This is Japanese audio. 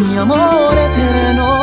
に埋もれてるの